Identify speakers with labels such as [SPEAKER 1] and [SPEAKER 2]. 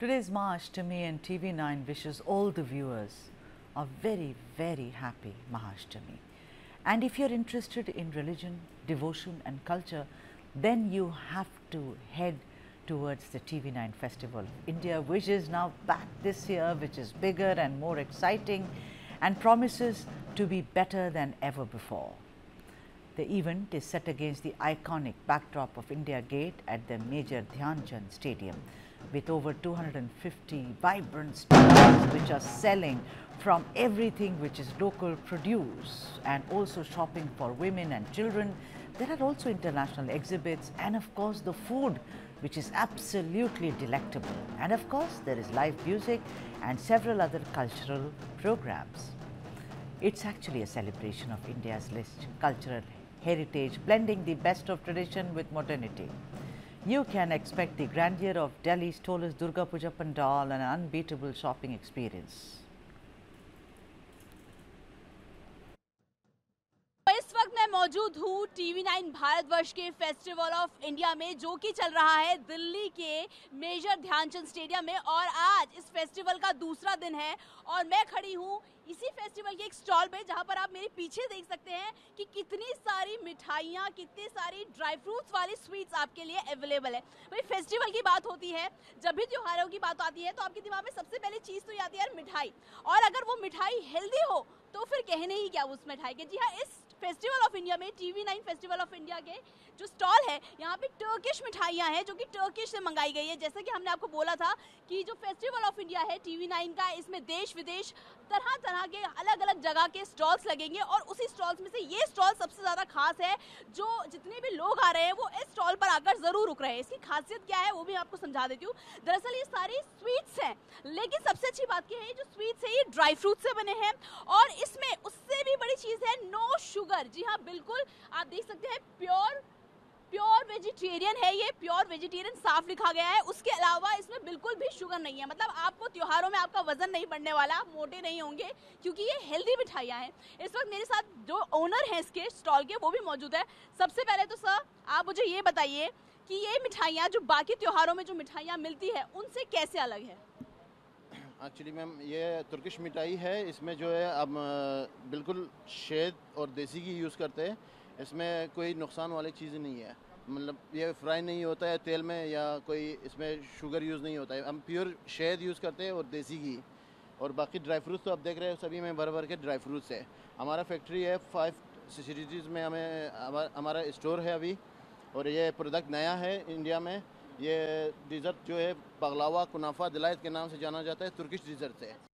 [SPEAKER 1] Today's Mahashtami and TV9 wishes all the viewers a very, very happy Mahashtami. And if you're interested in religion, devotion and culture, then you have to head towards the TV9 Festival. India wishes now back this year, which is bigger and more exciting and promises to be better than ever before. The event is set against the iconic backdrop of India Gate at the Major Dhyan Chand Stadium with over 250 vibrant stalls which are selling from everything which is local produce and also shopping for women and children. There are also international exhibits and of course the food which is absolutely delectable. And of course there is live music and several other cultural programs. It's actually a celebration of India's rich cultural heritage, blending the best of tradition with modernity. You can expect the grandeur of Delhi's tallest Durga Puja Pandal and an unbeatable shopping experience.
[SPEAKER 2] मौजूद हूँ TV nine Bharatvarsh के festival of India में, जो कि चल रहा है दिल्ली के मेजर ध्यानचंद स्टेडियम में और आज इस फेस्टिवल का दूसरा दिन है और मैं खड़ी हूँ इसी फेस्टिवल के एक स्टॉल पे, जहाँ पर आप मेरे पीछे देख सकते हैं कि कितनी सारी मिठाइयाँ, कितनी सारी ड्राई फ्रूट्स वाली स्वीट्स आपके लिए अवेलेबल है। भाई, फेस्टिवल की बात होती है, जब भी त्योहारों की बात आती है तो आपके दिमाग में सबसे पहली चीज़ तो आती है मिठाई। और अगर वो मिठाई हेल्दी हो तो फिर कहने ही क्या उस मिठाई के? जी हाँ इस फेस्टिवल ऑफ़ इंडिया में TV nine festival of India के जो स्टॉल है, यहाँ पे टर्किश मिठाइयाँ हैं जो कि टर्किश से मंगाई गई है। जैसे कि हमने आपको बोला था कि जो फेस्टिवल ऑफ़ इंडिया है टीवी नाइन का, इसमें देश विदेश तरह तरह के अलग अलग जगह के स्टॉल्स लगेंगे और उसी स्टॉल्स में से ये स्टॉल सबसे ज़्यादा खास है जो जितने भी लोग आ रहे हैं, वो इस स्टॉल पर आकर ज़रूर रुक रहे हैं। इसकी खासियत क्या है, वो भी आपको समझा देती हूँ। दरअसल ये सारी स्वीट्स हैं, लेकिन सबसे अच्छी बात यह है जो स्वीट्स है, ये ड्राई फ्रूट से बने हैं और इसमें शुगर जी हाँ बिल्कुल। आप देख सकते हैं, प्योर प्योर वेजिटेरियन है ये, प्योर वेजिटेरियन साफ़ लिखा गया है। उसके अलावा इसमें बिल्कुल भी शुगर नहीं है। मतलब आपको त्योहारों में आपका वज़न नहीं बढ़ने वाला, मोटे नहीं होंगे, क्योंकि ये हेल्दी मिठाइयाँ हैं। इस वक्त मेरे साथ जो ओनर हैं इसके स्टॉल के, वो भी मौजूद है। सबसे पहले तो सर आप मुझे ये बताइए कि ये मिठाइयाँ, जो बाकी त्योहारों में जो मिठाइयाँ मिलती है, उनसे कैसे अलग है?
[SPEAKER 3] एक्चुअली मैम ये तुर्किश मिठाई है। इसमें जो है, अब बिल्कुल शेद और देसी घी यूज़ करते हैं। इसमें कोई नुकसान वाली चीज़ नहीं है। मतलब ये फ्राई नहीं होता है तेल में या कोई इसमें शुगर यूज़ नहीं होता है। हम प्योर शहद यूज़ करते हैं और देसी घी। और बाकी ड्राई फ्रूट्स तो आप देख रहे हैं, सभी में भर भर के ड्राई फ्रूट्स है। हमारा फैक्ट्री है फाइव सिटीज़ में हमें हमारा स्टोर है अभी। और ये प्रोडक्ट नया है इंडिया में। ये डिज़र्ट जो है बगलावा कुनाफा दिलायत के नाम से जाना जाता है तुर्किश डिज़र्ट है